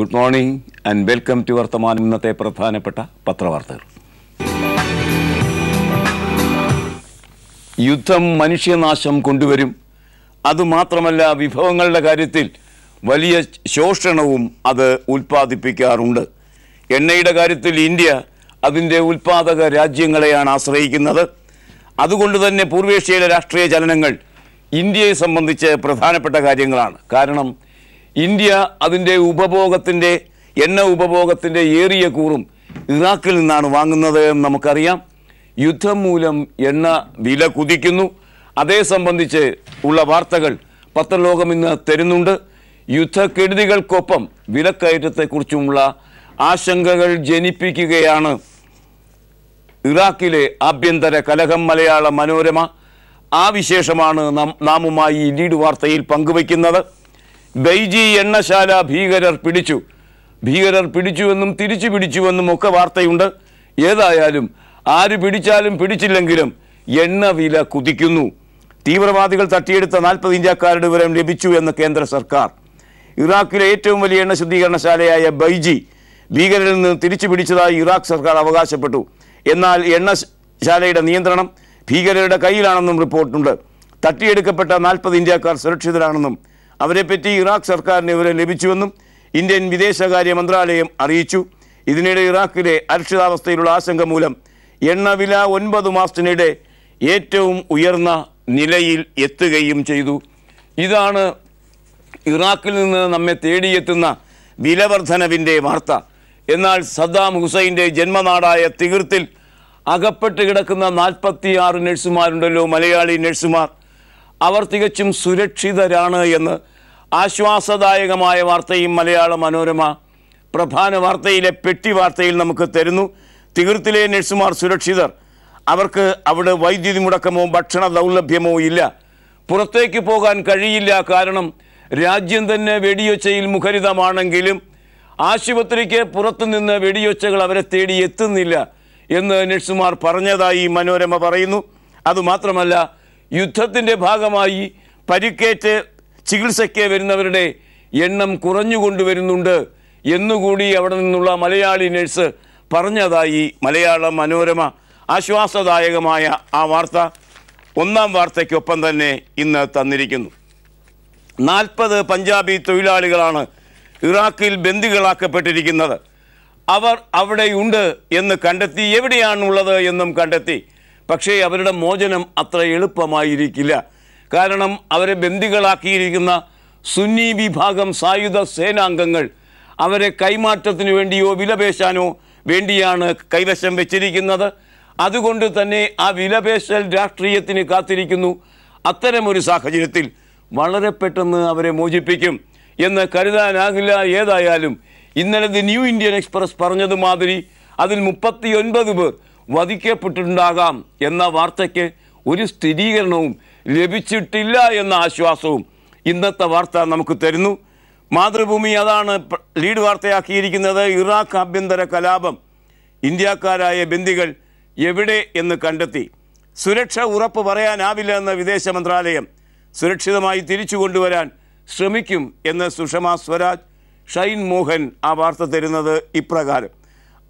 Good morning and welcome to Varthamanam ഇന്നത്തെ പ്രധാനപ്പെട്ട പത്രവാർത്തകൾ. യുദ്ധം മനുഷ്യനാശം കൊണ്ടുവരും. അതുമാത്രമല്ല വിഭവങ്ങളുടെ കാര്യത്തിൽ വലിയ ശോഷണവും അത് ഉൽപ്പാദിപ്പിക്കാറുണ്ട്. എണ്ണയുടെ കാര്യത്തിൽ ഇന്ത്യ അതിന്റെ ഉൽപ്പാദക രാജ്യങ്ങളെയാണ് ആശ്രയിക്കുന്നത്. അതുകൊണ്ട് തന്നെ പൂർവേഷ്യയിലെ രാഷ്ട്രീയ ചലനങ്ങൾ ഇന്ത്യയെ സംബന്ധിച്ച് പ്രധാനപ്പെട്ട കാര്യങ്ങളാണ്. കാരണം ഇന്ത്യ അതിന്റെ ഉപഭോഗത്തിന്റെ എണ്ണ ഉപഭോഗത്തിന്റെ ഏറിയ കൂറും ഇറാഖിൽ നിന്നാണ് വാങ്ങുന്നത് എന്ന് നമുക്കറിയാം. യുദ്ധം മൂലം എണ്ണ വില കുതിക്കുന്നു. അതേ സംബന്ധിച്ച് ഉള്ള വാർത്തകൾ പത്രലോകം ഇന്ന് തരുന്നുണ്ട്. യുദ്ധക്കെടുതികൾക്കൊപ്പം വിലക്കയറ്റത്തെക്കുറിച്ചുമുള്ള ആശങ്കകൾ ജനിപ്പിക്കുകയാണ് ഇറാഖിലെ ആഭ്യന്തര കലഹം മലയാള മനോരമ. ആ വിശേഷമാണ് നാമുമായി ലീഡ് വാർത്തയിൽ പങ്കുവയ്ക്കുന്നത്. ബൈജി എണ്ണശാല ഭീകരർ പിടിച്ചു. ഭീകരർ പിടിച്ചുവെന്നും തിരിച്ചു പിടിച്ചുവെന്നും ഒക്കെ വാർത്തയുണ്ട്. ഏതായാലും ആര് പിടിച്ചാലും പിടിച്ചില്ലെങ്കിലും എണ്ണ വില കുതിക്കുന്നു. തീവ്രവാദികൾ തട്ടിയെടുത്ത നാൽപ്പത് ഇന്ത്യക്കാരുടെ വിവരം ലഭിച്ചു എന്ന് കേന്ദ്ര സർക്കാർ. ഇറാഖിലെ ഏറ്റവും വലിയ എണ്ണ ശുദ്ധീകരണശാലയായ ബൈജി ഭീകരരിൽ നിന്ന് തിരിച്ചു പിടിച്ചതായി ഇറാഖ് സർക്കാർ അവകാശപ്പെട്ടു. എന്നാൽ എണ്ണശാലയുടെ നിയന്ത്രണം ഭീകരരുടെ കയ്യിലാണെന്നും റിപ്പോർട്ടുണ്ട്. തട്ടിയെടുക്കപ്പെട്ട നാൽപ്പത് ഇന്ത്യക്കാർ സുരക്ഷിതരാണെന്നും അവരെപ്പറ്റി ഇറാഖ് സർക്കാരിന് വിവരം ലഭിച്ചുവെന്നും ഇന്ത്യൻ വിദേശകാര്യ മന്ത്രാലയം അറിയിച്ചു. ഇതിനിടെ ഇറാഖിലെ അരക്ഷിതാവസ്ഥയിലുള്ള ആശങ്ക മൂലം എണ്ണവില ഒൻപത് മാസത്തിനിടെ ഏറ്റവും ഉയർന്ന നിലയിൽ എത്തുകയും ചെയ്തു. ഇതാണ് ഇറാഖിൽ നിന്ന് നമ്മെ തേടിയെത്തുന്ന വിലവർധനവിന്റെ വാർത്ത. എന്നാൽ സദ്ദാം ഹുസൈന്റെ ജന്മനാടായ തികൃത്തിൽ അകപ്പെട്ട് കിടക്കുന്ന നാൽപ്പത്തിയാറ് നഴ്സുമാരുണ്ടല്ലോ മലയാളി നഴ്സുമാർ. അവർ തികച്ചും സുരക്ഷിതരാണ് എന്ന് ആശ്വാസദായകമായ വാർത്തയും മലയാള മനോരമ പ്രധാന വാർത്തയിലെ പെട്ടി വാർത്തയിൽ നമുക്ക് തരുന്നു. തികിർത്തിലെ നഴ്സുമാർ സുരക്ഷിതർ. അവർക്ക് അവിടെ വൈദ്യുതി മുടക്കമോ ഭക്ഷണ ദൗർലഭ്യമോ ഇല്ല. പുറത്തേക്ക് പോകാൻ കഴിയില്ല. കാരണം രാജ്യം തന്നെ വെടിയൊച്ചയിൽ മുഖരിതമാണെങ്കിലും ആശുപത്രിക്ക് പുറത്തുനിന്ന് വെടിയൊച്ചകൾ അവരെ തേടി എത്തുന്നില്ല എന്ന് നഴ്സുമാർ പറഞ്ഞതായി മനോരമ പറയുന്നു. അതുമാത്രമല്ല യുദ്ധത്തിന്റെ ഭാഗമായി പരിക്കേറ്റ് ചികിത്സയ്ക്ക് വരുന്നവരുടെ എണ്ണം കുറഞ്ഞുകൊണ്ടുവരുന്നുണ്ട് എന്നുകൂടി അവിടെ നിന്നുള്ള മലയാളി നഴ്സ് പറഞ്ഞതായി മലയാള മനോരമ ആശ്വാസദായകമായ ആ വാർത്ത ഒന്നാം വാർത്തയ്ക്കൊപ്പം തന്നെ ഇന്ന് തന്നിരിക്കുന്നു. നാൽപ്പത് പഞ്ചാബി തൊഴിലാളികളാണ് ഇറാഖിൽ ബന്ദികളാക്കപ്പെട്ടിരിക്കുന്നത്. അവർ അവിടെയുണ്ട് എന്ന് കണ്ടെത്തി എവിടെയാണുള്ളത് എന്നും കണ്ടെത്തി. പക്ഷേ അവരുടെ മോചനം അത്ര എളുപ്പമായിരിക്കില്ല. കാരണം അവരെ ബന്ദികളാക്കിയിരിക്കുന്ന സുന്നി വിഭാഗം സായുധ സേനാംഗങ്ങൾ അവരെ കൈമാറ്റത്തിനു വേണ്ടിയോ വിലപേശാനോ വേണ്ടിയാണ് കൈവശം വെച്ചിരിക്കുന്നത്. അതുകൊണ്ട് തന്നെ ആ വിലപേശൽ രാഷ്ട്രീയത്തിന് കാത്തിരിക്കുന്നു. അത്തരമൊരു സാഹചര്യത്തിൽ വളരെ പെട്ടെന്ന് അവരെ മോചിപ്പിക്കും എന്ന് കരുതാനാകില്ല ഏതായാലും. ഇന്നലെ ദി ന്യൂ ഇന്ത്യൻ എക്സ്പ്രസ് പറഞ്ഞതുമാതിരി അതിൽ മുപ്പത്തിയൊൻപത് പേർ വധിക്കപ്പെട്ടിട്ടുണ്ടാകാം എന്ന വാർത്തയ്ക്ക് ഒരു സ്ഥിരീകരണവും ലഭിച്ചിട്ടില്ല എന്ന ആശ്വാസവും ഇന്നത്തെ വാർത്ത നമുക്ക് തരുന്നു. മാതൃഭൂമി അതാണ് ലീഡ് വാർത്തയാക്കിയിരിക്കുന്നത്. ഇറാഖ് ആഭ്യന്തര കലാപം. ഇന്ത്യക്കാരായ ബന്ദികൾ എവിടെ എന്ന് കണ്ടെത്തി. സുരക്ഷ ഉറപ്പ് പറയാനാവില്ല എന്ന വിദേശ മന്ത്രാലയം സുരക്ഷിതമായി തിരിച്ചു കൊണ്ടുവരാൻ ശ്രമിക്കും എന്ന് സുഷമ സ്വരാജ് ഷൈൻ മോഹൻ ആ വാർത്ത തരുന്നത് ഇപ്രകാരം.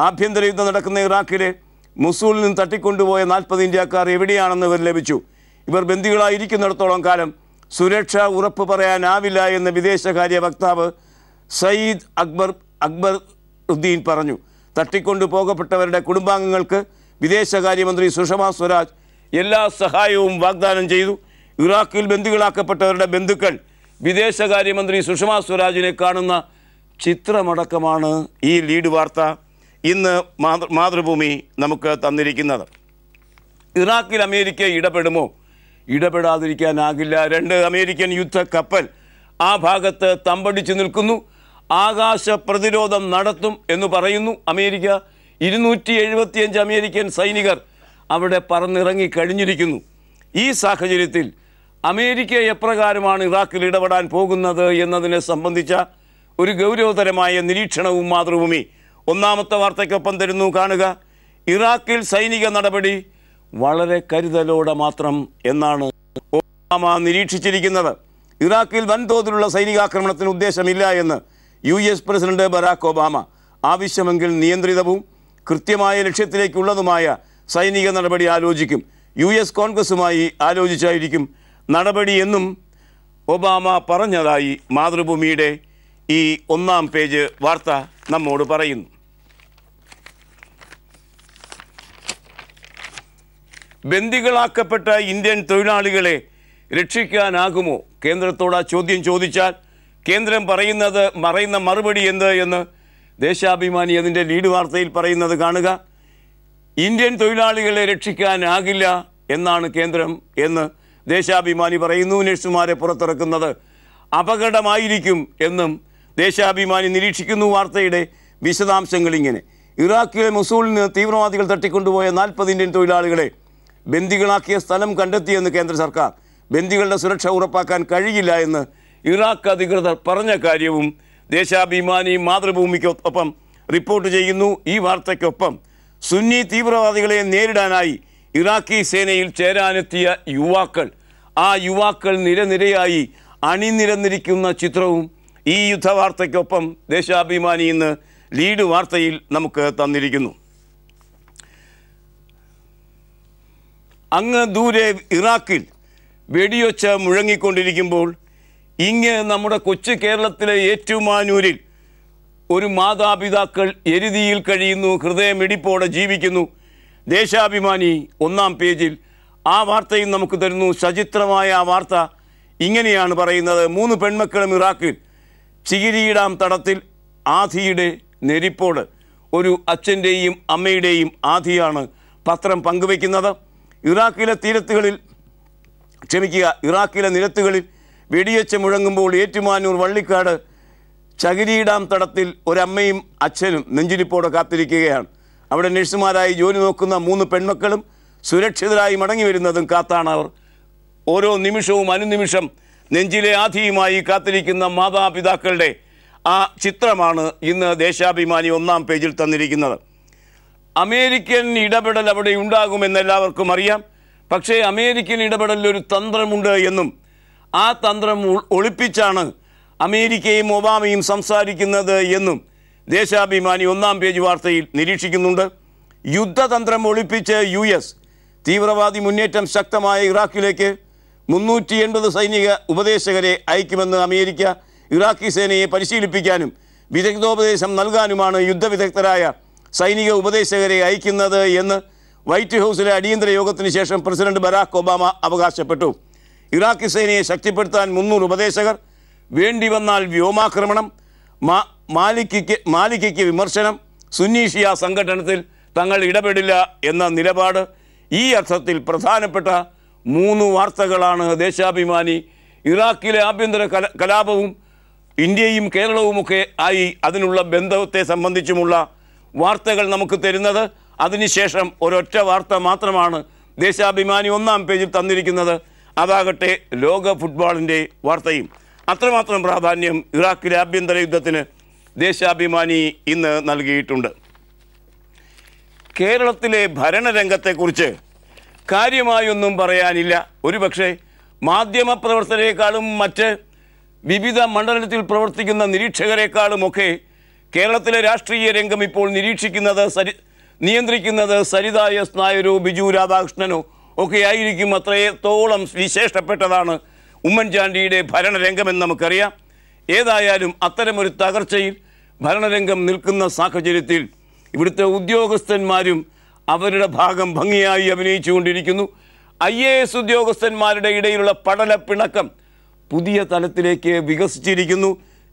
ആഭ്യന്തര യുദ്ധം നടക്കുന്ന ഇറാഖിലെ മുസൂളിൽ നിന്ന് തട്ടിക്കൊണ്ടുപോയ നാൽപ്പത് ഇന്ത്യക്കാർ എവിടെയാണെന്ന് ഇവർ ലഭിച്ചു. ഇവർ ബന്ദികളായിരിക്കുന്നിടത്തോളം കാലം സുരക്ഷ ഉറപ്പ് പറയാനാവില്ല എന്ന് വിദേശകാര്യ വക്താവ് സയ്യിദ് അക്ബർ അക്ബർ ഉദ്ദീൻ പറഞ്ഞു. തട്ടിക്കൊണ്ടു പോകപ്പെട്ടവരുടെ കുടുംബാംഗങ്ങൾക്ക് വിദേശകാര്യമന്ത്രി സുഷമ സ്വരാജ് എല്ലാ സഹായവും വാഗ്ദാനം ചെയ്തു. ഇറാഖിൽ ബന്ദികളാക്കപ്പെട്ടവരുടെ ബന്ധുക്കൾ വിദേശകാര്യമന്ത്രി സുഷമ സ്വരാജിനെ കാണുന്ന ചിത്രമടക്കമാണ് ഈ ലീഡ് വാർത്ത ഇന്ന് മാതൃ മാതൃഭൂമി നമുക്ക് തന്നിരിക്കുന്നത്. ഇറാഖിൽ അമേരിക്ക ഇടപെടുമോ? ഇടപെടാതിരിക്കാനാകില്ല. രണ്ട് അമേരിക്കൻ യുദ്ധ കപ്പൽ ആ ഭാഗത്ത് തമ്പടിച്ചു നിൽക്കുന്നു. ആകാശ പ്രതിരോധം നടത്തും എന്ന് പറയുന്നു അമേരിക്ക. ഇരുന്നൂറ്റി എഴുപത്തിയഞ്ച് അമേരിക്കൻ സൈനികർ അവിടെ പറന്നിറങ്ങി കഴിഞ്ഞിരിക്കുന്നു. ഈ സാഹചര്യത്തിൽ അമേരിക്ക എപ്രകാരമാണ് ഇറാഖിൽ ഇടപെടാൻ പോകുന്നത് എന്നതിനെ സംബന്ധിച്ച ഒരു ഗൗരവതരമായ നിരീക്ഷണവും മാതൃഭൂമി. ഒന്നാമത്തെ വാർത്തയ്ക്കൊപ്പം തരുന്നു കാണുക. ഇറാഖിൽ സൈനിക നടപടി വളരെ കരുതലോടെ മാത്രം എന്നാണ് ഒബാമ നിരീക്ഷിച്ചിരിക്കുന്നത്. ഇറാഖിൽ വൻതോതിലുള്ള സൈനികാക്രമണത്തിന് ഉദ്ദേശമില്ല എന്ന് U S president Barack Obama ആവശ്യമെങ്കിൽ നിയന്ത്രിതവും കൃത്യമായ ലക്ഷ്യത്തിലേക്കുള്ളതുമായ സൈനിക നടപടി ആലോചിക്കും. യു എസ് കോൺഗ്രസുമായി ആലോചിച്ചായിരിക്കും നടപടി എന്നും ഒബാമ പറഞ്ഞതായി മാതൃഭൂമിയുടെ ഈ ഒന്നാം പേജ് വാർത്ത നമ്മോട് പറയുന്നു. ബന്ദികളാക്കപ്പെട്ട ഇന്ത്യൻ തൊഴിലാളികളെ രക്ഷിക്കാനാകുമോ? കേന്ദ്രത്തോട് ആ ചോദ്യം ചോദിച്ചാൽ കേന്ദ്രം പറയുന്നത് മറയുന്ന മറുപടി എന്ത് എന്ന് ദേശാഭിമാനി അതിന്റെ ലീഡ് വാർത്തയിൽ പറയുന്നത് കാണുക. ഇന്ത്യൻ തൊഴിലാളികളെ രക്ഷിക്കാനാകില്ല എന്നാണ് കേന്ദ്രം എന്ന് ദേശാഭിമാനി പറയുന്നു. നഴ്സുമാരെ പുറത്തിറക്കുന്നത് അപകടമായിരിക്കും എന്നും ദേശാഭിമാനി നിരീക്ഷിക്കുന്നു വാർത്തയുടെ വിശദാംശങ്ങൾ ഇങ്ങനെ ഇറാഖിലെ മുസൂളിൽ നിന്ന് തീവ്രവാദികൾ തട്ടിക്കൊണ്ടുപോയ നാൽപ്പത് ഇന്ത്യൻ തൊഴിലാളികളെ ബന്ദികളാക്കിയ സ്ഥലം കണ്ടെത്തിയെന്ന് കേന്ദ്ര സർക്കാർ. ബന്ദികളുടെ സുരക്ഷ ഉറപ്പാക്കാൻ കഴിയില്ല എന്ന് ഇറാഖ് അധികൃതർ പറഞ്ഞ കാര്യവും ദേശാഭിമാനി മാതൃഭൂമിക്കൊപ്പം റിപ്പോർട്ട് ചെയ്യുന്നു. ഈ വാർത്തയ്ക്കൊപ്പം സുന്നി തീവ്രവാദികളെ നേരിടാനായി ഇറാഖി സേനയിൽ ചേരാനെത്തിയ യുവാക്കൾ. ആ യുവാക്കൾ നിരനിരയായി അണിനിരന്നിരിക്കുന്ന ചിത്രവും ഈ യുദ്ധവാർത്തയ്ക്കൊപ്പം ദേശാഭിമാനി ഇന്ന് ലീഡ് വാർത്തയിൽ നമുക്ക് തന്നിരിക്കുന്നു. അങ്ങ് ദൂരെ ഇറാഖിൽ വെടിയൊച്ച മുഴങ്ങിക്കൊണ്ടിരിക്കുമ്പോൾ ഇങ്ങ് നമ്മുടെ കൊച്ചു കേരളത്തിലെ ഏറ്റുമാനൂരിൽ ഒരു മാതാപിതാക്കൾ എരുതിയിൽ കഴിയുന്നു ഹൃദയമിടിപ്പോടെ ജീവിക്കുന്നു. ദേശാഭിമാനി ഒന്നാം പേജിൽ ആ വാർത്തയും നമുക്ക് തരുന്നു. സചിത്രമായ ആ വാർത്ത ഇങ്ങനെയാണ് പറയുന്നത്. മൂന്ന് പെൺമക്കളും ഇറാഖിൽ ചികിരിയിടാം തടത്തിൽ ആധിയുടെ നെരിപ്പോട്. ഒരു അച്ഛന്റെയും അമ്മയുടെയും ആധിയാണ് പത്രം പങ്കുവയ്ക്കുന്നത്. ഇറാഖിലെ തീരത്തുകളിൽ ക്ഷമിക്കുക ഇറാഖിലെ നിരത്തുകളിൽ വെടിയച്ച് മുഴങ്ങുമ്പോൾ ഏറ്റുമാനൂർ വള്ളിക്കാട് ചകിരിയിടാം തടത്തിൽ ഒരമ്മയും അച്ഛനും നെഞ്ചിരിപ്പോടെ കാത്തിരിക്കുകയാണ്. അവിടെ നഴ്സുമാരായി ജോലി നോക്കുന്ന മൂന്ന് പെൺമക്കളും സുരക്ഷിതരായി മടങ്ങി വരുന്നതും കാത്താണ് അവർ ഓരോ നിമിഷവും അനുനിമിഷം നെഞ്ചിലെ ആധിയുമായി കാത്തിരിക്കുന്ന മാതാപിതാക്കളുടെ ആ ചിത്രമാണ് ഇന്ന് ദേശാഭിമാനി ഒന്നാം പേജിൽ തന്നിരിക്കുന്നത്. അമേരിക്കൻ ഇടപെടൽ അവിടെ ഉണ്ടാകുമെന്ന് എല്ലാവർക്കും അറിയാം. പക്ഷേ അമേരിക്കൻ ഇടപെടലിൽ ഒരു തന്ത്രമുണ്ട് എന്നും ആ തന്ത്രം ഒളിപ്പിച്ചാണ് അമേരിക്കയും ഒബാമയും സംസാരിക്കുന്നത് എന്നും ദേശാഭിമാനി ഒന്നാം പേജ് വാർത്തയിൽ നിരീക്ഷിക്കുന്നുണ്ട്. യുദ്ധതന്ത്രം ഒളിപ്പിച്ച് യു എസ് തീവ്രവാദി മുന്നേറ്റം ശക്തമായ ഇറാഖിലേക്ക് മുന്നൂറ്റി എൺപത് സൈനിക ഉപദേശകരെ അയക്കുമെന്ന് അമേരിക്ക ഇറാഖി സേനയെ പരിശീലിപ്പിക്കാനും വിദഗ്ധോപദേശം നൽകാനുമാണ് യുദ്ധവിദഗ്ധരായ സൈനിക ഉപദേശകരെ അയക്കുന്നത് എന്ന് വൈറ്റ് ഹൗസിലെ അടിയന്തര യോഗത്തിന് ശേഷം പ്രസിഡന്റ് ബരാക് ഒബാമ അവകാശപ്പെട്ടു. ഇറാഖി സേനയെ ശക്തിപ്പെടുത്താൻ മുന്നൂറ് ഉപദേശകർ വേണ്ടി വന്നാൽ വ്യോമാക്രമണം മാ മാലിക്കിക്ക് മാലിക്കയ്ക്ക് വിമർശനം സുന്നീഷിയ സംഘടനത്തിൽ തങ്ങൾ ഇടപെടില്ല എന്ന നിലപാട് ഈ അർത്ഥത്തിൽ പ്രധാനപ്പെട്ട മൂന്ന് വാർത്തകളാണ് ദേശാഭിമാനി. ഇറാഖിലെ ആഭ്യന്തര കലാപവും ഇന്ത്യയും കേരളവുമൊക്കെ ആയി അതിനുള്ള ബന്ധത്തെ സംബന്ധിച്ചുമുള്ള വാർത്തകൾ നമുക്ക് തരുന്നത്. അതിനുശേഷം ഒരൊറ്റ വാർത്ത മാത്രമാണ് ദേശാഭിമാനി ഒന്നാം പേജിൽ തന്നിരിക്കുന്നത്. അതാകട്ടെ ലോക ഫുട്ബോളിന്റെ വാർത്തയും. അത്രമാത്രം പ്രാധാന്യം ഇറാഖിലെ ആഭ്യന്തര യുദ്ധത്തിന് ദേശാഭിമാനി ഇന്ന് നൽകിയിട്ടുണ്ട്. കേരളത്തിലെ ഭരണരംഗത്തെക്കുറിച്ച് കാര്യമായൊന്നും പറയാനില്ല. ഒരുപക്ഷെ മാധ്യമപ്രവർത്തകരെക്കാളും മറ്റ് വിവിധ മണ്ഡലത്തിൽ പ്രവർത്തിക്കുന്ന നിരീക്ഷകരെക്കാളുമൊക്കെ കേരളത്തിലെ രാഷ്ട്രീയ രംഗം ഇപ്പോൾ നിരീക്ഷിക്കുന്നത് സരി നിയന്ത്രിക്കുന്നത് സരിത എസ് നായരോ ബിജു രാധാകൃഷ്ണനോ ഒക്കെ ആയിരിക്കും അത്രത്തോളം വിശേഷപ്പെട്ടതാണ് ഉമ്മൻചാണ്ടിയുടെ ഭരണരംഗമെന്ന് നമുക്കറിയാം. ഏതായാലും അത്തരമൊരു തകർച്ചയിൽ ഭരണരംഗം നിൽക്കുന്ന സാഹചര്യത്തിൽ ഇവിടുത്തെ ഉദ്യോഗസ്ഥന്മാരും അവരുടെ ഭാഗം ഭംഗിയായി അഭിനയിച്ചുകൊണ്ടിരിക്കുന്നു. ഐ എ എസ് ഉദ്യോഗസ്ഥന്മാരുടെ ഇടയിലുള്ള പഠന പിണക്കം പുതിയ തലത്തിലേക്ക് വികസിച്ചിരിക്കുന്നു.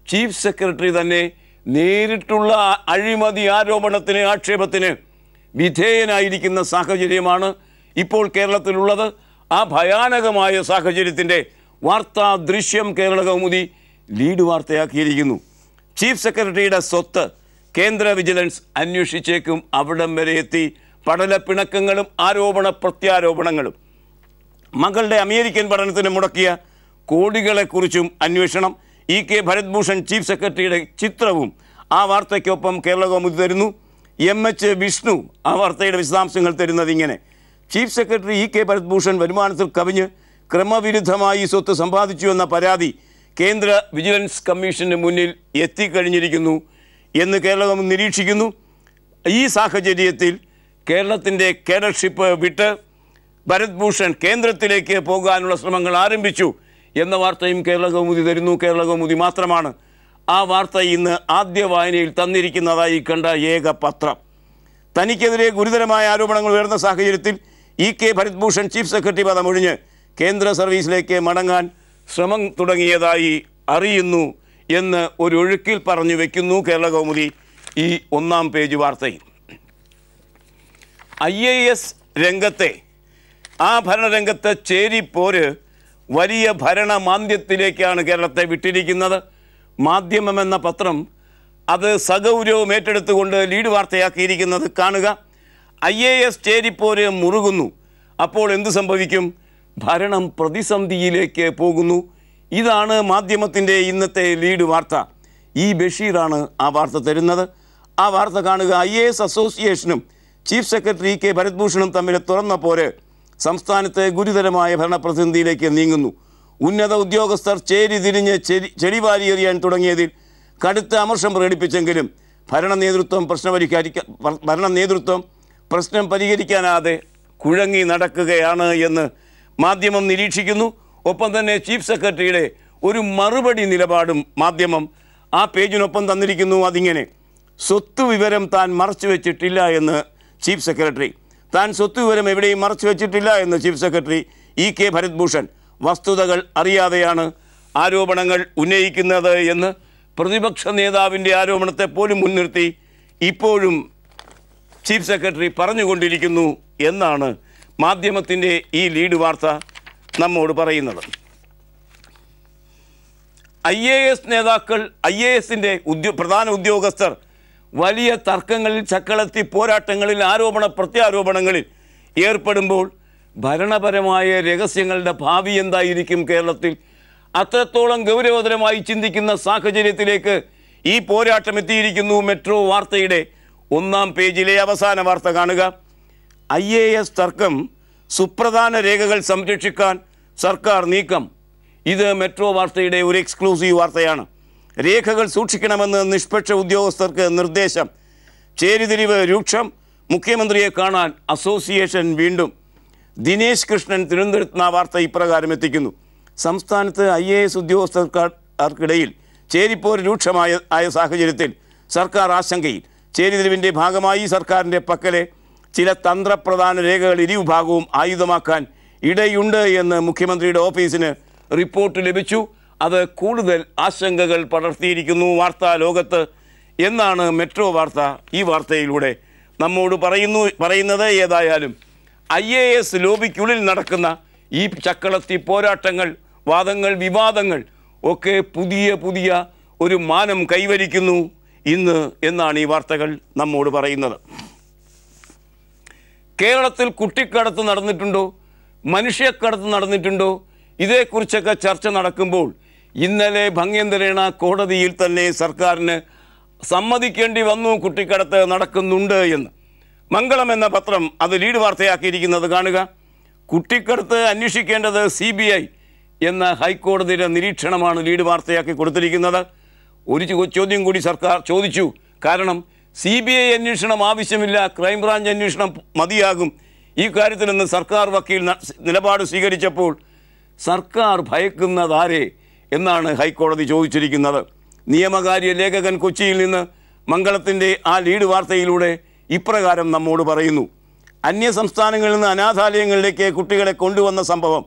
ചീഫ് സെക്രട്ടറി തന്നെ നേരിട്ടുള്ള അഴിമതി ആരോപണത്തിന് ആക്ഷേപത്തിന് വിധേയനായിരിക്കുന്ന സാഹചര്യമാണ് ഇപ്പോൾ കേരളത്തിലുള്ളത്. ആ ഭയാനകമായ സാഹചര്യത്തിന്റെ വാർത്താ ദൃശ്യം കേരള കൗമുദി ലീഡ് വാർത്തയാക്കിയിരിക്കുന്നു. ചീഫ് സെക്രട്ടറിയുടെ സ്വത്ത് കേന്ദ്ര വിജിലൻസ് അന്വേഷിച്ചേക്കും. അവിടം വരെ എത്തി പടലപ്പിണക്കങ്ങളും ആരോപണ പ്രത്യാരോപണങ്ങളും. മകളുടെ അമേരിക്കൻ പഠനത്തിന് മുടക്കിയ കോടികളെക്കുറിച്ചും അന്വേഷണം ഇ കെ ഭരത്ഭൂഷൺ ചീഫ് സെക്രട്ടറിയുടെ ചിത്രവും ആ വാർത്തയ്ക്കൊപ്പം കേരള കൗമുദി തരുന്നു. എം എച്ച് വിഷ്ണു ആ വാർത്തയുടെ വിശദാംശങ്ങൾ തരുന്നത് ഇങ്ങനെ. Chief secretary E K Bharatbhushan വരുമാനത്തിൽ കവിഞ്ഞ് ക്രമവിരുദ്ധമായി സ്വത്ത് സമ്പാദിച്ചു എന്ന പരാതി കേന്ദ്ര വിജിലൻസ് കമ്മീഷന് മുന്നിൽ എത്തിക്കഴിഞ്ഞിരിക്കുന്നു എന്ന് കേരളം നിരീക്ഷിക്കുന്നു. ഈ സാഹചര്യത്തിൽ കേരളത്തിന്റെ കേഡർഷിപ്പ് വിട്ട് ഭരത് ഭൂഷൺ കേന്ദ്രത്തിലേക്ക് പോകാനുള്ള ശ്രമങ്ങൾ ആരംഭിച്ചു. എന്ന വാർത്തയും കേരള കൗമുദി തരുന്നു. കേരള കൗമുദി മാത്രമാണ് ആ വാർത്ത ഇന്ന് ആദ്യ വായനയിൽ തന്നിരിക്കുന്നതായി കണ്ട ഏക പത്രം. തനിക്കെതിരെ ഗുരുതരമായ ആരോപണങ്ങൾ ഉയർന്ന സാഹചര്യത്തിൽ E K Bharat Bhushan chief secretary പദം ഒഴിഞ്ഞ് കേന്ദ്ര സർവീസിലേക്ക് മടങ്ങാൻ ശ്രമം തുടങ്ങിയതായി അറിയുന്നു എന്ന് ഒരു ഒഴുക്കിൽ പറഞ്ഞു വയ്ക്കുന്നു കേരള കൗമുദി ഈ ഒന്നാം പേജ് വാർത്തയിൽ. ഐ എ എസ് രംഗത്തെ ആ ഭരണരംഗത്തെ ചേരിപ്പോര് വലിയ ഭരണമാന്ദ്യത്തിലേക്കാണ് കേരളത്തെ വിട്ടിരിക്കുന്നത്. മാധ്യമം എന്ന പത്രം അത് സഗൗരവം ഏറ്റെടുത്തുകൊണ്ട് ലീഡ് വാർത്തയാക്കിയിരിക്കുന്നത് കാണുക. ഐ എ എസ് ചേരിപ്പോര് മുറുകുന്നു. അപ്പോൾ എന്ത് സംഭവിക്കും? ഭരണം പ്രതിസന്ധിയിലേക്ക് പോകുന്നു. ഇതാണ് മാധ്യമത്തിന്റെ ഇന്നത്തെ ലീഡ് വാർത്ത. ഈ ബഷീറാണ് ആ വാർത്ത തരുന്നത്. ആ വാർത്ത കാണുക. ഐ എ എസ് അസോസിയേഷനും ചീഫ് സെക്രട്ടറി കെ ഭരത്ഭൂഷണും തമ്മിൽ തുറന്ന പോര്. സംസ്ഥാനത്തെ ഗുരുതരമായ ഭരണപ്രതിസന്ധിയിലേക്ക് നീങ്ങുന്നു. ഉന്നത ഉദ്യോഗസ്ഥർ ചേരി തിരിഞ്ഞ് ചെരി ചെടിവാരിയെറിയാൻ തുടങ്ങിയതിൽ കടുത്ത അമർഷം പ്രകടിപ്പിച്ചെങ്കിലും ഭരണ നേതൃത്വം പ്രശ്നം പരിഹരിക്ക ഭരണ നേതൃത്വം പ്രശ്നം പരിഹരിക്കാനാതെ കുഴങ്ങി നടക്കുകയാണ് എന്ന് മാധ്യമം നിരീക്ഷിക്കുന്നു. ഒപ്പം തന്നെ ചീഫ് സെക്രട്ടറിയുടെ ഒരു മറുപടി നിലപാടും മാധ്യമം ആ പേജിനൊപ്പം തന്നിരിക്കുന്നു. അതിങ്ങനെ സ്വത്ത് വിവരം താൻ മറച്ചു വെച്ചിട്ടില്ല എന്ന് ചീഫ് സെക്രട്ടറി താൻ സ്വത്ത് വിവരം എവിടെയും മറച്ചു വെച്ചിട്ടില്ല എന്ന് chief secretary E K Bharat Bhushan വസ്തുതകൾ അറിയാതെയാണ് ആരോപണങ്ങൾ ഉന്നയിക്കുന്നത് എന്ന് പ്രതിപക്ഷ നേതാവിന്റെ ആരോപണത്തെ പോലും മുൻനിർത്തി ഇപ്പോഴും ചീഫ് സെക്രട്ടറി പറഞ്ഞുകൊണ്ടിരിക്കുന്നു എന്നാണ് മാധ്യമത്തിന്റെ ഈ ലീഡ് വാർത്ത നമ്മോട് പറയുന്നത്. ഐ എ എസ് നേതാക്കൾ ഐ എ എസിന്റെ ഉദ്യോ പ്രധാന ഉദ്യോഗസ്ഥർ വലിയ തർക്കങ്ങളിൽ ചക്കളത്തി പോരാട്ടങ്ങളിൽ ആരോപണ പ്രത്യാരോപണങ്ങളിൽ ഏർപ്പെടുമ്പോൾ ഭരണപരമായ രഹസ്യങ്ങളുടെ ഭാവി എന്തായിരിക്കും കേരളത്തിൽ? അത്രത്തോളം ഗൗരവതരമായി ചിന്തിക്കുന്ന സാഹചര്യത്തിലേക്ക് ഈ പോരാട്ടം എത്തിയിരിക്കുന്നു മെട്രോ വാർത്തയുടെ ഒന്നാം പേജിലെ അവസാന വാർത്ത കാണുക. ഐ എ എസ് തർക്കം സുപ്രധാന രേഖകൾ സംരക്ഷിക്കാൻ സർക്കാർ നീക്കം. ഇത് മെട്രോ വാർത്തയുടെ ഒരു എക്സ്ക്ലൂസീവ് വാർത്തയാണ്. രേഖകൾ സൂക്ഷിക്കണമെന്ന് നിഷ്പക്ഷ ഉദ്യോഗസ്ഥർക്ക് നിർദ്ദേശം. ചേരിതിരിവ് രൂക്ഷം. മുഖ്യമന്ത്രിയെ കാണാൻ അസോസിയേഷൻ വീണ്ടും. ദിനേശ് കൃഷ്ണൻ തിരുവനന്തപുരത്ത് ആ വാർത്ത ഇപ്രകാരം എത്തിക്കുന്നു. സംസ്ഥാനത്ത് ഐ എ എസ് ഉദ്യോഗസ്ഥർക്കാർക്കിടയിൽ ചേരിപ്പോർ രൂക്ഷമായ ആയ സാഹചര്യത്തിൽ സർക്കാർ ആശങ്കയിൽ. ചേരിതിരിവിന്റെ ഭാഗമായി സർക്കാരിന്റെ പക്കലെ ചില തന്ത്രപ്രധാന രേഖകൾ ഇരുവിഭാഗവും ആയുധമാക്കാൻ ഇടയുണ്ട് എന്ന് മുഖ്യമന്ത്രിയുടെ ഓഫീസിന് റിപ്പോർട്ട് ലഭിച്ചു. അത് കൂടുതൽ ആശങ്കകൾ പടർത്തിയിരിക്കുന്നു വാർത്താ ലോകത്ത് എന്നാണ് മെട്രോ വാർത്ത ഈ വാർത്തയിലൂടെ നമ്മോട് പറയുന്നു പറയുന്നത് ഏതായാലും ഐ എ എസ് ലോബിക്കുള്ളിൽ നടക്കുന്ന ഈ ചക്കളത്തി പോരാട്ടങ്ങൾ വാദങ്ങൾ വിവാദങ്ങൾ ഒക്കെ പുതിയ പുതിയ ഒരു മാനം കൈവരിക്കുന്നു ഇന്ന് എന്നാണ് ഈ വാർത്തകൾ നമ്മോട് പറയുന്നത്. കേരളത്തിൽ കുട്ടിക്കടത്ത് നടന്നിട്ടുണ്ടോ? മനുഷ്യക്കടത്ത് നടന്നിട്ടുണ്ടോ? ഇതേക്കുറിച്ചൊക്കെ ചർച്ച നടക്കുമ്പോൾ ഇന്നലെ ഭംഗ്യന്തരേണ കോടതിയിൽ തന്നെ സർക്കാരിന് സമ്മതിക്കേണ്ടി വന്നു കുട്ടിക്കടത്ത് നടക്കുന്നുണ്ട് എന്ന്. മംഗളം എന്ന പത്രം അത് ലീഡ് വാർത്തയാക്കിയിരിക്കുന്നത് കാണുക. കുട്ടിക്കടത്ത് അന്വേഷിക്കേണ്ടത് സി ബി ഐ എന്ന ഹൈക്കോടതിയുടെ നിരീക്ഷണമാണ് ലീഡ് വാർത്തയാക്കി കൊടുത്തിരിക്കുന്നത്. ഒരു ചോദ്യം കൂടി സർക്കാർ ചോദിച്ചു. കാരണം സി ബി ഐ അന്വേഷണം ആവശ്യമില്ല ക്രൈംബ്രാഞ്ച് അന്വേഷണം മതിയാകും. ഈ കാര്യത്തിൽ നിന്ന് സർക്കാർ വക്കീൽ നിലപാട് സ്വീകരിച്ചപ്പോൾ സർക്കാർ ഭയക്കുന്നതാരെ എന്നാണ് ഹൈക്കോടതി ചോദിച്ചിരിക്കുന്നത്. നിയമകാര്യ ലേഖകൻ കൊച്ചിയിൽ നിന്ന് മംഗളത്തിന്റെ ആ ലീഡ് വാർത്തയിലൂടെ ഇപ്രകാരം നമ്മോട് പറയുന്നു. അന്യ സംസ്ഥാനങ്ങളിൽ നിന്ന് അനാഥാലയങ്ങളിലേക്ക് കുട്ടികളെ കൊണ്ടുവന്ന സംഭവം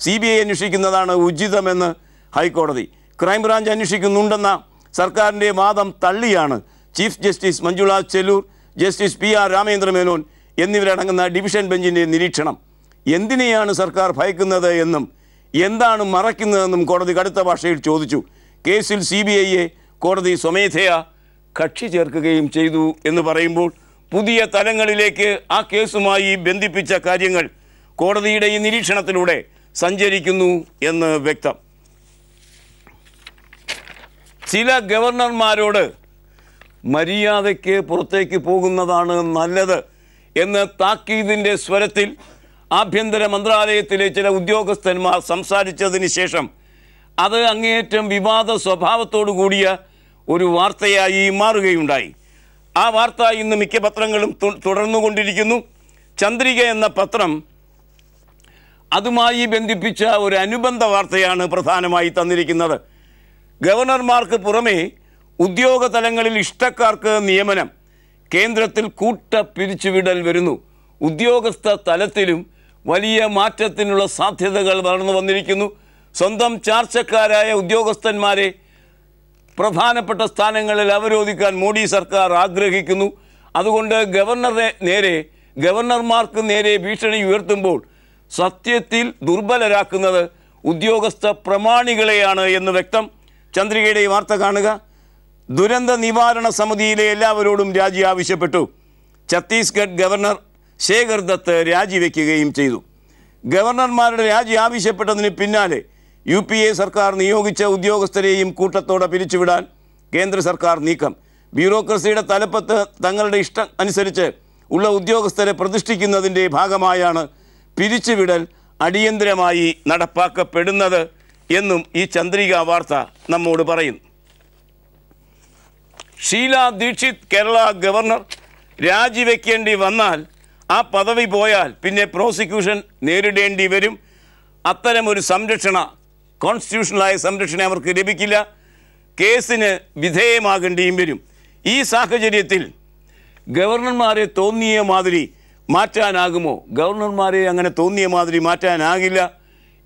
സി ബി ഐ അന്വേഷിക്കുന്നതാണ് ഉചിതമെന്ന് ഹൈക്കോടതി. ക്രൈംബ്രാഞ്ച് അന്വേഷിക്കുന്നുണ്ടെന്ന സർക്കാരിന്റെ വാദം തള്ളിയാണ് chief justice Manjula Chellur justice P R Ramendra Menon എന്നിവരടങ്ങുന്ന ഡിവിഷൻ ബെഞ്ചിന്റെ നിരീക്ഷണം. എന്തിനെയാണ് സർക്കാർ ഭയക്കുന്നത് എന്നും എന്താണ് മറയ്ക്കുന്നതെന്നും കോടതി കടുത്ത ഭാഷയിൽ ചോദിച്ചു. കേസിൽ സി ബി ഐയെ കോടതി സ്വമേധയാ കക്ഷി ചേർക്കുകയും ചെയ്തു എന്ന് പറയുമ്പോൾ പുതിയ തലങ്ങളിലേക്ക് ആ കേസുമായി ബന്ധിപ്പിച്ച കാര്യങ്ങൾ കോടതിയുടെ ഈ നിരീക്ഷണത്തിലൂടെ സഞ്ചരിക്കുന്നു എന്ന് വ്യക്തം. ചില ഗവർണർമാരോട് മര്യാദയ്ക്ക് പുറത്തേക്ക് പോകുന്നതാണ് നല്ലത് എന്ന് താക്കീതിന്റെ സ്വരത്തിൽ ആഭ്യന്തര മന്ത്രാലയത്തിലെ ചില ഉദ്യോഗസ്ഥന്മാർ സംസാരിച്ചതിന് ശേഷം അത് അങ്ങേയറ്റം വിവാദ സ്വഭാവത്തോടു കൂടിയ ഒരു വാർത്തയായി മാറുകയുണ്ടായി. ആ വാർത്ത ഇന്ന് മിക്ക പത്രങ്ങളും തുടർന്നുകൊണ്ടിരിക്കുന്നു. ചന്ദ്രിക എന്ന പത്രം അതുമായി ബന്ധിപ്പിച്ച ഒരു അനുബന്ധ വാർത്തയാണ് പ്രധാനമായി തന്നിരിക്കുന്നത്. ഗവർണർമാർക്ക് പുറമെ ഉദ്യോഗ തലങ്ങളിൽ ഇഷ്ടക്കാർക്ക് നിയമനം കേന്ദ്രത്തിൽ കൂട്ട പിരിച്ചുവിടൽ വരുന്നു. ഉദ്യോഗസ്ഥ തലത്തിലും വലിയ മാറ്റത്തിനുള്ള സാധ്യതകൾ വളർന്നു വന്നിരിക്കുന്നു. സ്വന്തം ചാർച്ചക്കാരായ ഉദ്യോഗസ്ഥന്മാരെ പ്രധാനപ്പെട്ട സ്ഥാനങ്ങളിൽ അവരോധിക്കാൻ മോഡി സർക്കാർ ആഗ്രഹിക്കുന്നു. അതുകൊണ്ട് ഗവർണറെ നേരെ ഗവർണർമാർക്ക് നേരെ ഭീഷണി ഉയർത്തുമ്പോൾ സത്യത്തിൽ ദുർബലരാക്കുന്നത് ഉദ്യോഗസ്ഥ പ്രമാണികളെയാണ് എന്ന് വ്യക്തം. ചന്ദ്രികയുടെ വാർത്ത കാണുക. ദുരന്ത നിവാരണ സമിതിയിലെ എല്ലാവരോടും രാജി ആവശ്യപ്പെട്ടു. ഛത്തീസ്ഗഡ് ഗവർണർ ശേഖർ ദത്ത് രാജിവെക്കുകയും ചെയ്തു. ഗവർണർമാരുടെ രാജി ആവശ്യപ്പെട്ടതിന് പിന്നാലെ യു പി എ സർക്കാർ നിയോഗിച്ച ഉദ്യോഗസ്ഥരെയും കൂട്ടത്തോടെ പിരിച്ചുവിടാൻ കേന്ദ്ര സർക്കാർ നീക്കം. ബ്യൂറോക്രസിയുടെ തലപ്പത്ത് തങ്ങളുടെ ഇഷ്ടം അനുസരിച്ച് ഉള്ള ഉദ്യോഗസ്ഥരെ പ്രതിഷ്ഠിക്കുന്നതിന്റെ ഭാഗമായാണ് പിരിച്ചുവിടൽ അടിയന്തരമായി നടപ്പാക്കപ്പെടുന്നത് എന്നും ഈ ചന്ദ്രിക വാർത്ത നമ്മോട് പറയുന്നു. ഷീല ദീക്ഷിത് കേരള ഗവർണർ രാജിവെക്കേണ്ടി വന്നാൽ ആ പദവി പോയാൽ പിന്നെ പ്രോസിക്യൂഷൻ നേരിടേണ്ടി വരും. അത്തരമൊരു സംരക്ഷണ കോൺസ്റ്റിറ്റ്യൂഷണലായ സംരക്ഷണം അവർക്ക് ലഭിക്കില്ല. കേസിന് വിധേയമാകേണ്ടിയും വരും. ഈ സാഹചര്യത്തിൽ ഗവർണർമാരെ തോന്നിയ മാതിരി മാറ്റാനാകുമോ? ഗവർണർമാരെ അങ്ങനെ തോന്നിയ മാതിരി മാറ്റാനാകില്ല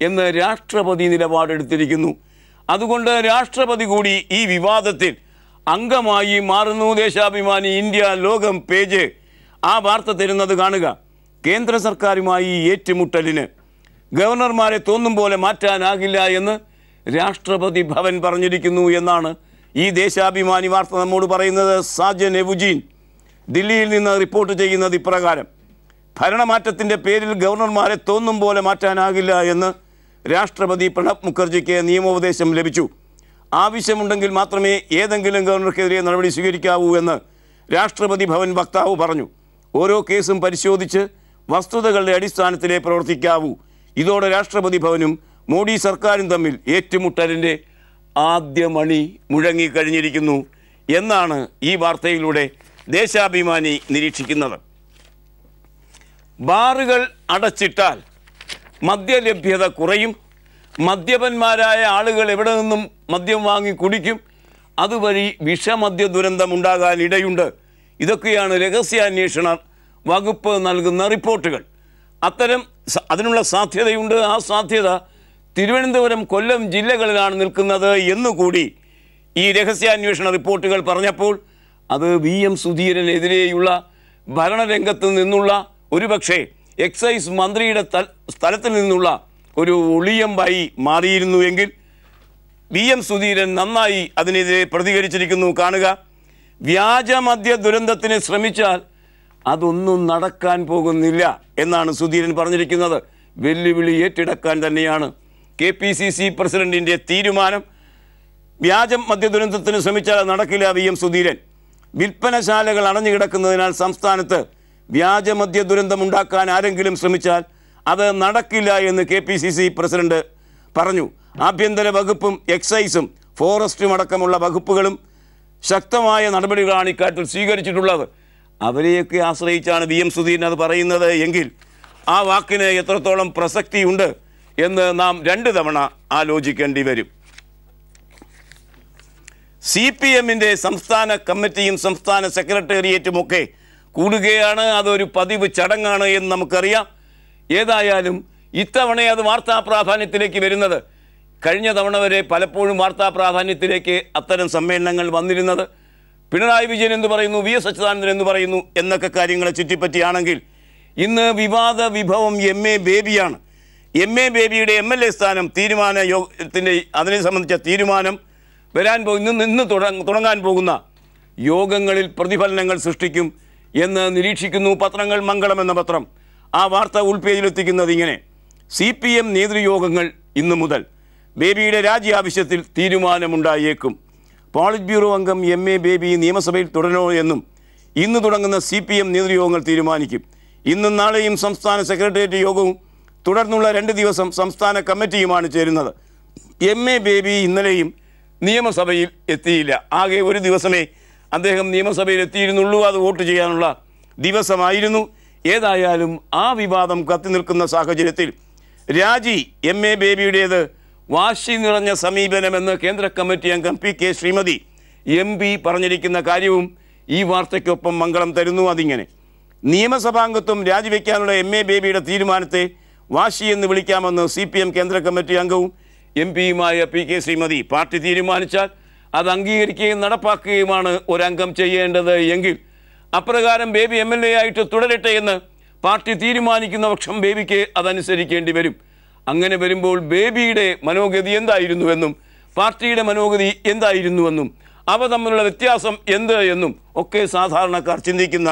എന്ന് രാഷ്ട്രപതി നിലപാടെടുത്തിരിക്കുന്നു. അതുകൊണ്ട് രാഷ്ട്രപതി കൂടി ഈ വിവാദത്തിൽ അംഗമായി മാറുന്നു. ദേശാഭിമാനി ഇന്ത്യ ലോകം പേജ് ആ വാർത്ത തരുന്നത് കാണുക. കേന്ദ്ര സർക്കാരുമായി ഏറ്റുമുട്ടലിന്. ഗവർണർമാരെ തോന്നും പോലെ മാറ്റാനാകില്ല എന്ന് രാഷ്ട്രപതി ഭവൻ പറഞ്ഞിരിക്കുന്നു എന്നാണ് ഈ ദേശാഭിമാനി വാർത്ത നമ്മോട് പറയുന്നത് സാജൻ എവുജീൻ. ദില്ലിയിൽ നിന്ന് റിപ്പോർട്ട് ചെയ്യുന്നത് ഇപ്രകാരം. ഭരണമാറ്റത്തിന്റെ പേരിൽ ഗവർണർമാരെ തോന്നും പോലെ മാറ്റാനാകില്ല എന്ന് രാഷ്ട്രപതി പ്രണബ് മുഖർജിക്ക് നിയമോപദേശം ലഭിച്ചു. ആവശ്യമുണ്ടെങ്കിൽ മാത്രമേ ഏതെങ്കിലും ഗവർണർക്കെതിരെ നടപടി സ്വീകരിക്കാവൂ എന്ന് രാഷ്ട്രപതി ഭവൻ വക്താവ് പറഞ്ഞു. ഓരോ കേസും പരിശോധിച്ച് വസ്തുതകളുടെ അടിസ്ഥാനത്തിലേ പ്രവർത്തിക്കാവൂ. ഇതോടെ രാഷ്ട്രപതി ഭവനും മോഡി സർക്കാരും തമ്മിൽ ഏറ്റുമുട്ടലിന്റെ ആദ്യ മണി മുഴങ്ങിക്കഴിഞ്ഞിരിക്കുന്നു എന്നാണ് ഈ വാർത്തയിലൂടെ ദേശാഭിമാനി നിരീക്ഷിക്കുന്നത്. ബാറുകൾ അടച്ചിട്ടാൽ മദ്യലഭ്യത കുറയും. മദ്യപന്മാരായ ആളുകൾ എവിടെ നിന്നും മദ്യം വാങ്ങി കുടിക്കും? അതുവഴി വിഷമദ്യ ദുരന്തം ഇടയുണ്ട്. ഇതൊക്കെയാണ് രഹസ്യാന്വേഷണ വകുപ്പ് നൽകുന്ന റിപ്പോർട്ടുകൾ. അത്തരം അതിനുള്ള സാധ്യതയുണ്ട്. ആ സാധ്യത തിരുവനന്തപുരം കൊല്ലം ജില്ലകളിലാണ് നിൽക്കുന്നത് എന്നുകൂടി ഈ രഹസ്യാന്വേഷണ റിപ്പോർട്ടുകൾ പറഞ്ഞപ്പോൾ അത് വി എം സുധീരനെതിരെയുള്ള ഭരണരംഗത്ത് നിന്നുള്ള ഒരുപക്ഷെ എക്സൈസ് മന്ത്രിയുടെ തൽ- സ്ഥലത്തിൽ നിന്നുള്ള ഒരു ഒളിയമ്പായി മാറിയിരുന്നുവെങ്കിൽ വി എം സുധീരൻ നന്നായി അതിനെതിരെ പ്രതികരിച്ചിരിക്കുന്നു. കാണുക. വ്യാജമദ്യ ദുരന്തത്തിന് ശ്രമിച്ചാൽ അതൊന്നും നടക്കാൻ പോകുന്നില്ല എന്നാണ് സുധീരൻ പറഞ്ഞിരിക്കുന്നത്. വെല്ലുവിളി ഏറ്റെടുക്കാൻ തന്നെയാണ്. കെ പി സി സി പ്രസിഡന്റിന്റെ തീരുമാനം വ്യാജം മദ്യ ദുരന്തത്തിന് ശ്രമിച്ചാൽ നടക്കില്ല വി എം സുധീരൻ. വിൽപ്പനശാലകൾ അടഞ്ഞു കിടക്കുന്നതിനാൽ സംസ്ഥാനത്ത് വ്യാജമദ്യ ദുരന്തം ഉണ്ടാക്കാൻ ആരെങ്കിലും ശ്രമിച്ചാൽ അത് നടക്കില്ല എന്ന് K P C C president പറഞ്ഞു. ആഭ്യന്തര വകുപ്പും എക്സൈസും ഫോറസ്റ്റും അടക്കമുള്ള വകുപ്പുകളും ശക്തമായ നടപടികളാണ് ഇക്കാര്യത്തിൽ സ്വീകരിച്ചിട്ടുള്ളത്. അവരെയൊക്കെ ആശ്രയിച്ചാണ് വി എം സുധീരൻ അത് പറയുന്നത് എങ്കിൽ ആ വാക്കിന് എത്രത്തോളം പ്രസക്തിയുണ്ട് എന്ന് നാം രണ്ട് തവണ ആലോചിക്കേണ്ടി വരും. സി പി എമ്മിന്റെ സംസ്ഥാന കമ്മിറ്റിയും സംസ്ഥാന സെക്രട്ടേറിയറ്റും ഒക്കെ കൂടുകയാണ്. അതൊരു പതിവ് ചടങ്ങാണ് എന്ന് നമുക്കറിയാം. ഏതായാലും ഇത്തവണ അത് വാർത്താ പ്രാധാന്യത്തിലേക്ക് വരുന്നത് കഴിഞ്ഞ തവണ വരെ പലപ്പോഴും വാർത്താ പ്രാധാന്യത്തിലേക്ക് അത്തരം സമ്മേളനങ്ങൾ വന്നിരുന്നത്. പിണറായി വിജയൻ എന്ന് പറയുന്നു വി എസ് അച്യുതാനന്ദൻ എന്ന് പറയുന്നു എന്നൊക്കെ കാര്യങ്ങളെ ചുറ്റിപ്പറ്റിയാണെങ്കിൽ ഇന്ന് വിവാദ വിഭവം എം എ ബേബിയാണ്. എം എ ബേബിയുടെ എം എൽ എ സ്ഥാനം തീരുമാന യോഗത്തിന്റെ അതിനെ സംബന്ധിച്ച തീരുമാനം വരാൻ പോകുന്ന നിന്ന് തുടങ്ങ- തുടങ്ങാൻ പോകുന്ന യോഗങ്ങളിൽ പ്രതിഫലനങ്ങൾ സൃഷ്ടിക്കും എന്ന് നിരീക്ഷിക്കുന്നു പത്രങ്ങൾ മംഗളം എന്ന പത്രം. ആ വാർത്ത ഉൾപേജിലെത്തിക്കുന്നത് ഇങ്ങനെ. സി പി എം നേതൃയോഗങ്ങൾ ഇന്നു മുതൽ ബേബിയുടെ രാജി ആവശ്യത്തിൽ തീരുമാനമുണ്ടായേക്കും. പോളിറ്റ് ബ്യൂറോ അംഗം എം എ ബേബി നിയമസഭയിൽ തുടരണോ എന്നും ഇന്ന് തുടങ്ങുന്ന സി പി എം നേതൃയോഗങ്ങൾ തീരുമാനിക്കും. ഇന്നും നാളെയും സംസ്ഥാന സെക്രട്ടേറിയറ്റ് യോഗവും തുടർന്നുള്ള രണ്ട് ദിവസം സംസ്ഥാന കമ്മിറ്റിയുമാണ് ചേരുന്നത്. എം എ ബേബി ഇന്നലെയും നിയമസഭയിൽ എത്തിയില്ല. ആകെ ഒരു ദിവസമേ അദ്ദേഹം നിയമസഭയിൽ എത്തിയിരുന്നുള്ളൂ. അത് വോട്ട് ചെയ്യാനുള്ള ദിവസമായിരുന്നു. ഏതായാലും ആ വിവാദം കത്തി നിൽക്കുന്ന സാഹചര്യത്തിൽ രാജി എം എ ബേബിയുടേത് വാശി നിറഞ്ഞ സമീപനമെന്ന് കേന്ദ്ര കമ്മിറ്റി അംഗം P K Sreemathi M P പറഞ്ഞിരിക്കുന്ന കാര്യവും ഈ വാർത്തയ്ക്കൊപ്പം മംഗളം തരുന്നു അതിങ്ങനെ. നിയമസഭാംഗത്വം രാജിവെക്കാനുള്ള എം എ ബേബിയുടെ തീരുമാനത്തെ വാശി എന്ന് വിളിക്കാമെന്ന് സി പി എം കേന്ദ്ര കമ്മിറ്റി അംഗവും എം പിയുമായ പി കെ ശ്രീമതി പാർട്ടി തീരുമാനിച്ചാൽ അത് അംഗീകരിക്കുകയും നടപ്പാക്കുകയുമാണ് ഒരംഗം ചെയ്യേണ്ടത് എങ്കിൽ. അപ്രകാരം ബേബി എം എൽ എ ആയിട്ട് തുടരട്ടെ എന്ന് പാർട്ടി തീരുമാനിക്കുന്ന പക്ഷം ബേബിക്ക് അതനുസരിക്കേണ്ടി വരും. അങ്ങനെ വരുമ്പോൾ ബേബിയുടെ മനോഗതി എന്തായിരുന്നുവെന്നും പാർട്ടിയുടെ മനോഗതി എന്തായിരുന്നുവെന്നും അവ തമ്മിലുള്ള വ്യത്യാസം എന്ത് എന്നും ഒക്കെ സാധാരണക്കാർ ചിന്തിക്കുന്ന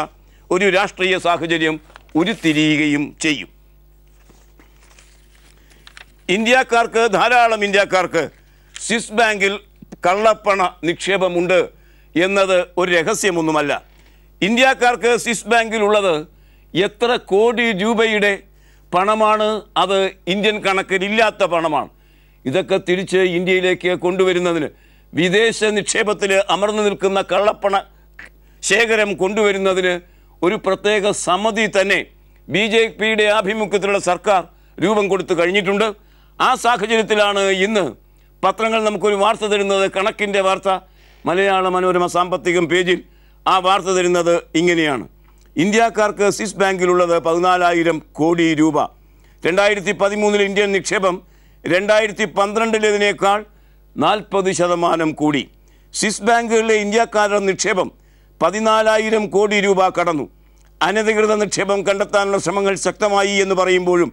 ഒരു രാഷ്ട്രീയ സാഹചര്യം ഉരുത്തിരിയുകയും ചെയ്യും. ഇന്ത്യക്കാർക്ക് ധാരാളം ഇന്ത്യക്കാർക്ക് സ്വിസ് ബാങ്കിൽ കള്ളപ്പണ നിക്ഷേപമുണ്ട് എന്നത് ഒരു രഹസ്യമൊന്നുമല്ല. ഇന്ത്യക്കാർക്ക് സ്വിസ് ബാങ്കിലുള്ളത് എത്ര കോടി രൂപയുടെ പണമാണ്. അത് ഇന്ത്യൻ കണക്കിലില്ലാത്ത പണമാണ്. ഇതൊക്കെ തിരിച്ച് ഇന്ത്യയിലേക്ക് കൊണ്ടുവരുന്നതിന് വിദേശ നിക്ഷേപത്തിൽ അമർന്നു നിൽക്കുന്ന കള്ളപ്പണ ശേഖരം കൊണ്ടുവരുന്നതിന് ഒരു പ്രത്യേക സമിതി തന്നെ ബി ജെ പിയുടെ ആഭിമുഖ്യത്തിലുള്ള സർക്കാർ രൂപം കൊടുത്തു കഴിഞ്ഞിട്ടുണ്ട്. ആ സാഹചര്യത്തിലാണ് ഇന്ന് പത്രങ്ങൾ നമുക്കൊരു വാർത്ത തരുന്നത്. കണക്കിന്റെ വാർത്ത. മലയാള മനോരമ സാമ്പത്തികം പേജിൽ ആ വാർത്ത തരുന്നത് ഇങ്ങനെയാണ്. ഇന്ത്യക്കാർക്ക് സ്വിസ് ബാങ്കിലുള്ളത് പതിനാലായിരം കോടി രൂപ. രണ്ടായിരത്തി പതിമൂന്നിൽ ഇന്ത്യൻ നിക്ഷേപം രണ്ടായിരത്തി പന്ത്രണ്ടിലേതിനേക്കാൾ നാൽപ്പത് ശതമാനം കൂടി. സ്വിസ് ബാങ്കുകളിലെ ഇന്ത്യക്കാരുടെ നിക്ഷേപം പതിനാലായിരം കോടി രൂപ കടന്നു. അനധികൃത നിക്ഷേപം കണ്ടെത്താനുള്ള ശ്രമങ്ങൾ ശക്തമായി എന്ന് പറയുമ്പോഴും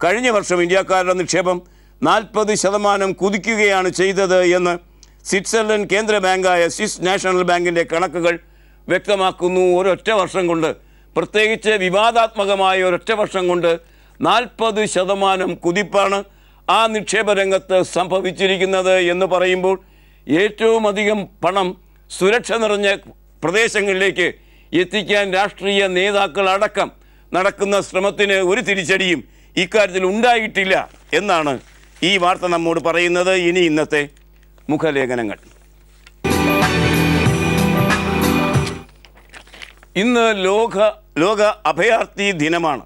കഴിഞ്ഞ വർഷം ഇന്ത്യക്കാരുടെ നിക്ഷേപം നാൽപ്പത് ശതമാനം കുതിക്കുകയാണ് ചെയ്തത് എന്ന് സ്വിറ്റ്സർലൻഡ് കേന്ദ്ര ബാങ്കായ സ്വിസ് നാഷണൽ ബാങ്കിന്റെ കണക്കുകൾ വ്യക്തമാക്കുന്നു ഒരൊറ്റ വർഷം കൊണ്ട്. പ്രത്യേകിച്ച് വിവാദാത്മകമായ ഒരൊറ്റ വർഷം കൊണ്ട് നാൽപ്പത് ശതമാനം കുതിപ്പാണ് ആ നിക്ഷേപ രംഗത്ത് സംഭവിച്ചിരിക്കുന്നത് എന്ന് പറയുമ്പോൾ ഏറ്റവും അധികം പണം സുരക്ഷ നിറഞ്ഞ പ്രദേശങ്ങളിലേക്ക് എത്തിക്കാൻ രാഷ്ട്രീയ നേതാക്കൾ അടക്കം നടക്കുന്ന ശ്രമത്തിന് ഒരു തിരിച്ചടിയും ഇക്കാര്യത്തിൽ ഉണ്ടായിട്ടില്ല എന്നാണ് ഈ വാർത്ത നമ്മോട് പറയുന്നത്. ഇനി ഇന്നത്തെ മുഖലേഖനങ്ങൾ. ഇന്ന് ലോക ലോക അഭയാർത്ഥി ദിനമാണ്.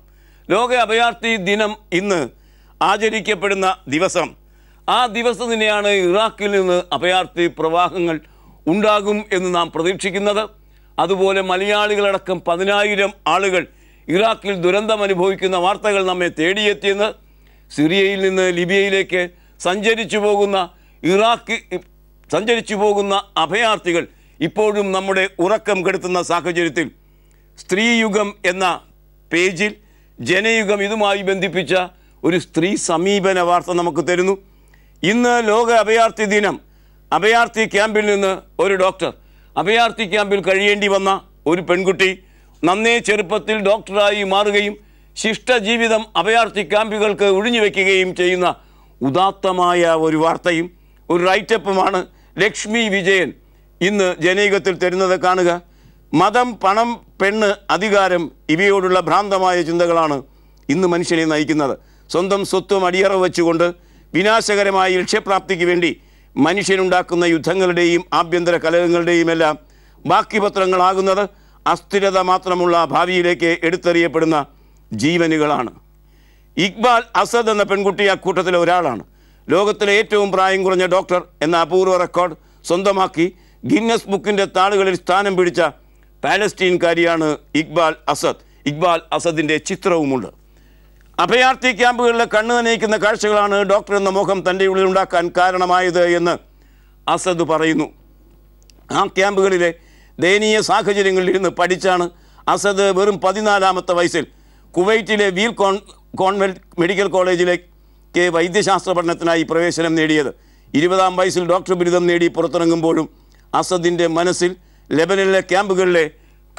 ലോക അഭയാർത്ഥി ദിനം ഇന്ന് ആചരിക്കപ്പെടുന്ന ദിവസം. ആ ദിവസം തന്നെയാണ് ഇറാഖിൽ നിന്ന് അഭയാർത്ഥി പ്രവാഹങ്ങൾ ഉണ്ടാകും എന്ന് നാം പ്രതീക്ഷിക്കുന്നത്. അതുപോലെ മലയാളികളടക്കം പതിനായിരം ആളുകൾ ഇറാഖിൽ ദുരന്തം അനുഭവിക്കുന്ന വാർത്തകൾ നമ്മെ തേടിയെത്തിയെന്ന് സിറിയയിൽ നിന്ന് ലിബിയയിലേക്ക് സഞ്ചരിച്ചു പോകുന്ന ഇറാഖ് സഞ്ചരിച്ചു പോകുന്ന അഭയാർത്ഥികൾ ഇപ്പോഴും നമ്മുടെ ഉറക്കം കെടുത്തുന്ന സാഹചര്യത്തിൽ സ്ത്രീയുഗം എന്ന പേജിൽ ജനയുഗം ഇതുമായി ബന്ധിപ്പിച്ച ഒരു സ്ത്രീ സമീപന വാർത്ത നമുക്ക് തരുന്നു. ഇന്ന് ലോക അഭയാർത്ഥി ദിനം. അഭയാർത്ഥി ക്യാമ്പിൽ നിന്ന് ഒരു ഡോക്ടർ. അഭയാർത്ഥി ക്യാമ്പിൽ കഴിയേണ്ടി വന്ന ഒരു പെൺകുട്ടി നന്നേ ചെറുപ്പത്തിൽ ഡോക്ടറായി മാറുകയും ശിഷ്ടജീവിതം അഭയാർത്ഥി ക്യാമ്പുകൾക്ക് ഒഴിഞ്ഞുവെക്കുകയും ചെയ്യുന്ന ഉദാത്തമായ ഒരു വാർത്തയും ഒരു റൈറ്റപ്പുമാണ് ലക്ഷ്മി വിജയൻ ഇന്ന് ജനയുഗത്തിൽ തരുന്നത് കാണുക. മതം പണം പെണ്ണ് അധികാരം ഇവയോടുള്ള ഭ്രാന്തമായ ചിന്തകളാണ് ഇന്ന് മനുഷ്യനെ നയിക്കുന്നത്. സ്വന്തം സ്വത്വം അടിയറവ് വെച്ചുകൊണ്ട് വിനാശകരമായ ലക്ഷ്യപ്രാപ്തിക്ക് വേണ്ടി മനുഷ്യനുണ്ടാക്കുന്ന യുദ്ധങ്ങളുടെയും ആഭ്യന്തര കലഹങ്ങളുടെയും എല്ലാം ബാക്കി പത്രങ്ങളാകുന്നത് അസ്ഥിരത മാത്രമുള്ള ഭാവിയിലേക്ക് എടുത്തെറിയപ്പെടുന്ന ജീവനുകളാണ്. ഇക്ബാൽ അസദ് എന്ന പെൺകുട്ടി അക്കൂട്ടത്തിലെ ഒരാളാണ്. ലോകത്തിലെ ഏറ്റവും പ്രായം കുറഞ്ഞ ഡോക്ടർ എന്ന അപൂർവ റെക്കോർഡ് സ്വന്തമാക്കി ഗിന്നസ് ബുക്കിന്റെ താളുകളിൽ സ്ഥാനം പിടിച്ച പാലസ്റ്റീൻകാരിയാണ് ഇക്ബാൽ അസദ്. ഇക്ബാൽ അസദിന്റെ ചിത്രവുമുണ്ട്. അഭയാർത്ഥി ക്യാമ്പുകളിലെ കണ്ണു നനയിക്കുന്ന കാഴ്ചകളാണ് ഡോക്ടർ എന്ന മുഖം തന്റെ ഉള്ളിൽ ഉണ്ടാക്കാൻ കാരണമായത് എന്ന് അസദ് പറയുന്നു. ആ ക്യാമ്പുകളിലെ ദയനീയ സാഹചര്യങ്ങളിൽ ഇരുന്ന് പഠിച്ചാണ് അസദ് വെറും പതിനാലാമത്തെ വയസ്സിൽ കുവൈറ്റിലെ വീൽ കോൺ കോൺവെന്റ് മെഡിക്കൽ കോളേജിലേക്ക് വൈദ്യശാസ്ത്ര പഠനത്തിനായി പ്രവേശനം നേടിയത്. ഇരുപതാം വയസ്സിൽ ഡോക്ടർ ബിരുദം നേടി പുറത്തിറങ്ങുമ്പോഴും അസദിന്റെ മനസ്സിൽ ലെബനിലെ ക്യാമ്പുകളിലെ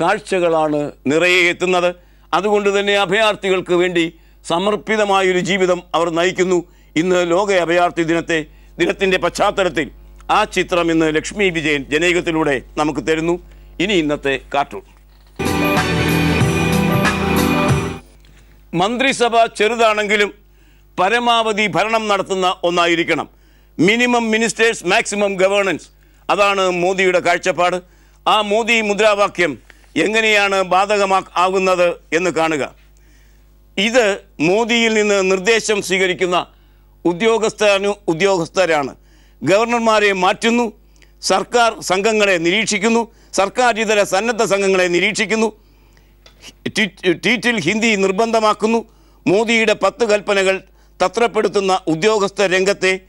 കാഴ്ചകളാണ് നിറയെ എത്തുന്നത്. അതുകൊണ്ട് തന്നെ അഭയാർത്ഥികൾക്ക് വേണ്ടി സമർപ്പിതമായൊരു ജീവിതം അവർ നയിക്കുന്നു. ഇന്ന് ലോക അഭയാർത്ഥി ദിനത്തെ ദിനത്തിന്റെ പശ്ചാത്തലത്തിൽ ആ ചിത്രം ഇന്ന് ലക്ഷ്മി വിജയൻ ജനയുഗത്തിലൂടെ നമുക്ക് തരുന്നു. ഇനി ഇന്നത്തെ കാർട്ടൂൺ. മന്ത്രിസഭ ചെറുതാണെങ്കിലും പരമാവധി ഭരണം നടത്തുന്ന ഒന്നായിരിക്കണം. Minimum ministers maximum governance. അതാണ് മോദിയുടെ കാഴ്ചപ്പാട്. ആ മോദി മുദ്രാവാക്യം എങ്ങനെയാണ് ബാധകമാകുന്നത് എന്ന് കാണുക. ഇത് മോദിയിൽ നിന്ന് നിർദ്ദേശം സ്വീകരിക്കുന്ന ഉദ്യോഗസ്ഥനു ഉദ്യോഗസ്ഥരാണ്. ഗവർണർമാരെ മാറ്റുന്നു സർക്കാർ സംഘങ്ങളെ നിരീക്ഷിക്കുന്നു സർക്കാർ ഇതര സന്നദ്ധ സംഘങ്ങളെ നിരീക്ഷിക്കുന്നു ട്വീറ്റ്- ട്വീറ്റിൽ ഹിന്ദി നിർബന്ധമാക്കുന്നു മോദിയുടെ പത്ത് കൽപ്പനകൾ തത്രപ്പെടുത്തുന്ന ഉദ്യോഗസ്ഥ രംഗത്തെ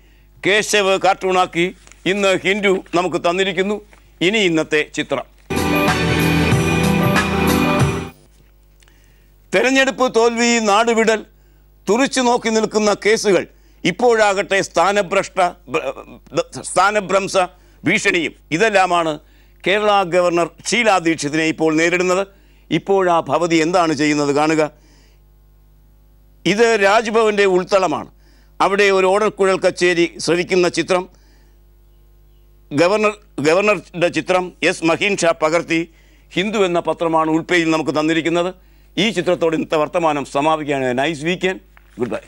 കേശവ് കാർട്ടൂണാക്കി ഇന്ന് ഹിന്ദു നമുക്ക് തന്നിരിക്കുന്നു. ഇനി ഇന്നത്തെ ചിത്രം. തെരഞ്ഞെടുപ്പ് തോൽവി നാടുവിടൽ തുറിച്ചു നോക്കി നിൽക്കുന്ന കേസുകൾ ഇപ്പോഴാകട്ടെ സ്ഥാനഭ്രഷ്ട ഭ്ര- സ്ഥാനഭ്രംശ ഭീഷണിയും ഇതെല്ലാമാണ് കേരള ഗവർണർ ഷീലാ ദീക്ഷിതിനെ ഇപ്പോൾ നേരിടുന്നത്. ഇപ്പോഴാ ഭവതി എന്താണ് ചെയ്യുന്നത് കാണുക. ഇത് രാജ്ഭവന്റെ ഉൾത്തളമാണ്. അവിടെ ഒരു ഓടക്കുഴൽ കച്ചേരി ശ്രവിക്കുന്ന ചിത്രം. ഗവർണർ ഗവർണറുടെ ചിത്രം എസ്. മഹീൻ ഷാ പകർത്തി ഹിന്ദു എന്ന പത്രമാണ് ഉൾപ്പേജിൽ നമുക്ക് തന്നിരിക്കുന്നത്. ഈ ചിത്രത്തോട് ഇന്നത്തെ വർത്തമാനം സമാപിക്കുകയാണ്. Nice weekend. Good bye.